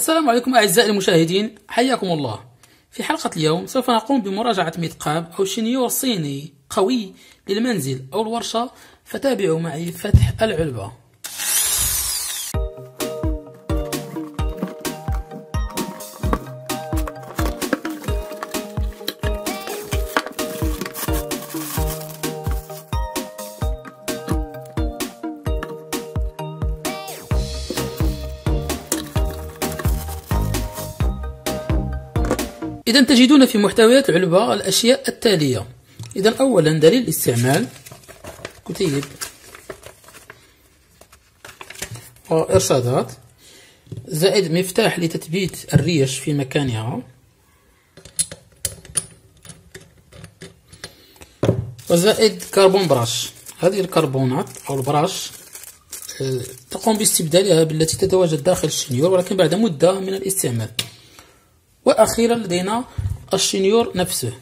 السلام عليكم أعزائي المشاهدين حياكم الله. في حلقة اليوم سوف نقوم بمراجعة مثقاب أو شنيور صيني قوي للمنزل أو الورشة فتابعوا معي فتح العلبة. إذا تجدون في محتويات العلبة الأشياء التالية. إذا أولا دليل الاستعمال. كتيب. وإرشادات. زائد مفتاح لتثبيت الريش في مكانها. وزائد carbon brush. هذه الكربونات أو ال brush آه، تقوم باستبدالها بالتي تتواجد داخل الشنيور ولكن بعد مدة من الاستعمال. وأخيرا لدينا الشنيور نفسه.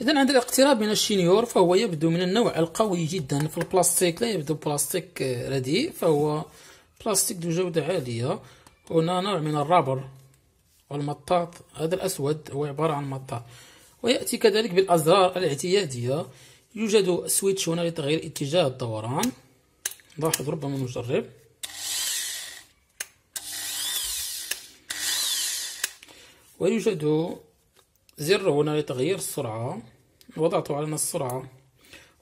إذا عند الاقتراب من الشنيور فهو يبدو من النوع القوي جدا في البلاستيك. لا يبدو بلاستيك رديء فهو بلاستيك ذو جودة عالية. هنا نوع من ال rubber والمطاط. هذا الأسود هو عبارة عن مطاط. ويأتي كذلك بالأزرار الاعتيادية. يوجد switch هنا لتغيير اتجاه الدوران. لاحظ ربما نجرب. ويوجد زر هنا لتغيير السرعة. وضعته على السرعة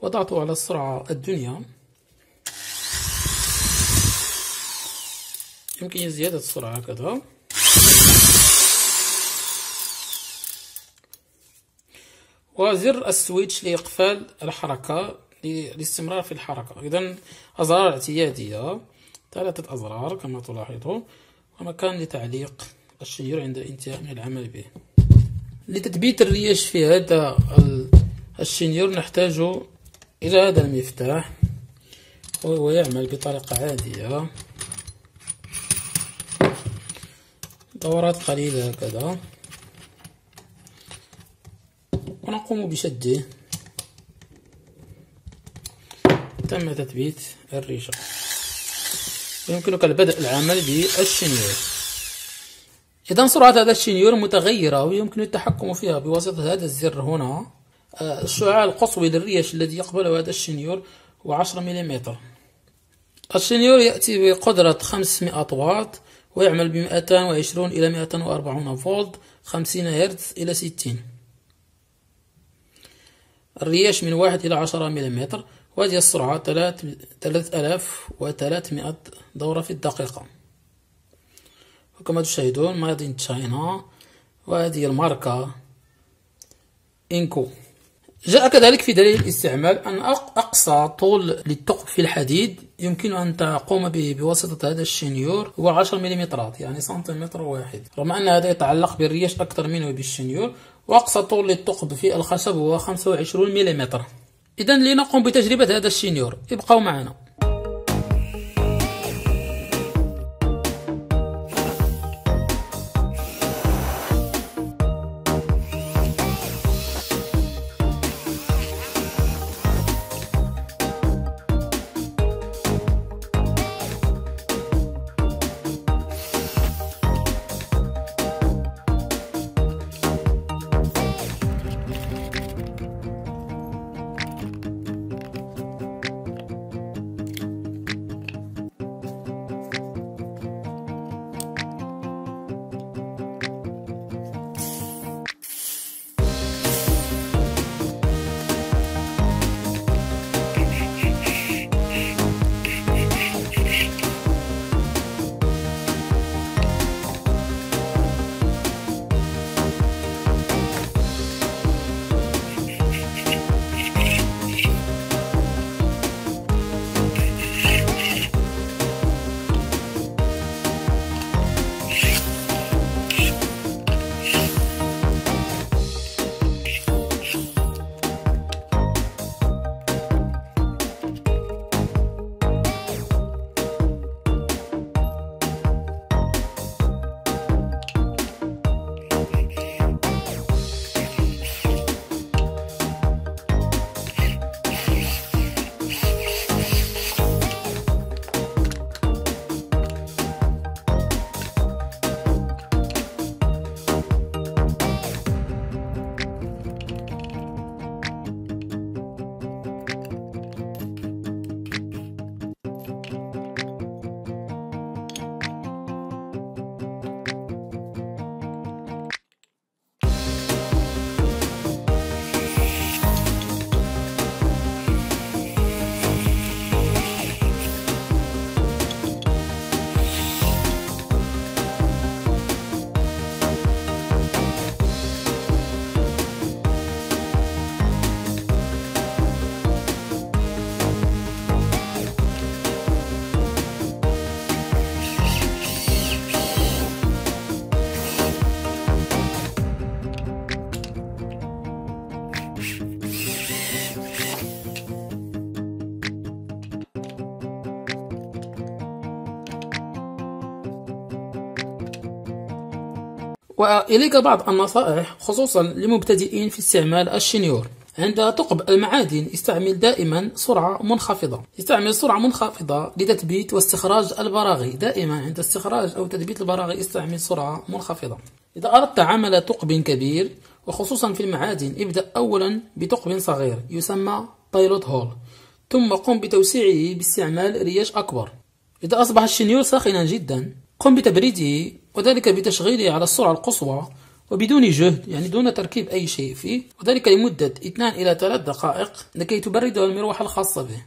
وضعته على السرعة الدنيا. يمكن زيادة السرعة هكذا. وزر السويتش لإقفال الحركة للاستمرار في الحركة. إذا أزرار اعتيادية ثلاثة أزرار كما تلاحظوا ومكان لتعليق الشنيور عند الانتهاء من العمل به. لتثبيت الريش في هذا الشنيور نحتاج إلى هذا المفتاح. وهو يعمل بطريقة عادية. دورات قليلة هكذا. ونقوم بشده تم تثبيت الريشة يمكنك البدء العمل بالشنيور إذا سرعة هذا الشنيور متغيرة ويمكن التحكم فيها بواسطة هذا الزر هنا. آه، الشعاع القصوي للريش الذي يقبله هذا الشنيور هو 10 ملم الشنيور يأتي بقدرة 500 واط ويعمل ب 220 إلى 240 فولت 50 هرتز إلى 60 الريش من 1 إلى 10 ملم وهذه السرعة 3300 دورة في الدقيقة. وكما تشاهدون made in China وهذه الماركة. INGCO. جاء كذلك في دليل الاستعمال أن أقصى طول للثقب في الحديد يمكن أن تقوم به بواسطة هذا الشنيور هو 10 ملم يعني سنتيمتر واحد. رغم أن هذا يتعلق بالريش أكثر منه بالشنيور وأقصى طول للثقب في الخشب هو 25 ملم إذا لنقوم بتجربة هذا الشنيور. ابقوا معنا. وإليك بعض النصائح خصوصا للمبتدئين في استعمال الشنيور. عند ثقب المعادن استعمل دائما سرعة منخفضة. استعمل سرعة منخفضة لتثبيت واستخراج البراغي. دائما عند استخراج أو تثبيت البراغي استعمل سرعة منخفضة. إذا أردت عمل ثقب كبير وخصوصا في المعادن ابدأ أولا بثقب صغير يسمى بايلوت هول ثم قم بتوسيعه باستعمال رياش أكبر. إذا أصبح الشنيور ساخنا جدا قم بتبريده وذلك بتشغيله على السرعة القصوى وبدون جهد يعني دون تركيب أي شيء فيه وذلك لمدة 2 إلى 3 دقائق لكي تبرده المروحة الخاصة به.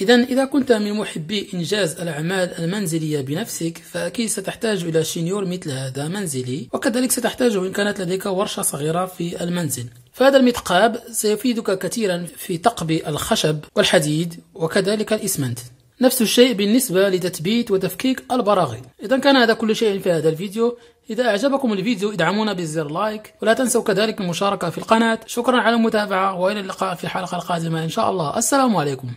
إذا إذا كنت من محبي إنجاز الأعمال المنزلية بنفسك فأكيد ستحتاج إلى شنيور مثل هذا منزلي وكذلك ستحتاج إن كانت لديك ورشة صغيرة في المنزل. فهذا المثقاب سيفيدك كثيرا في تقب الخشب والحديد وكذلك الإسمنت. نفس الشيء بالنسبة لتثبيت وتفكيك البراغي. إذا كان هذا كل شيء في هذا الفيديو. إذا أعجبكم الفيديو ادعمونا بزر لايك ولا تنسوا كذلك المشاركة في القناة. شكرا على المتابعة وإلى اللقاء في الحلقة القادمة إن شاء الله. السلام عليكم.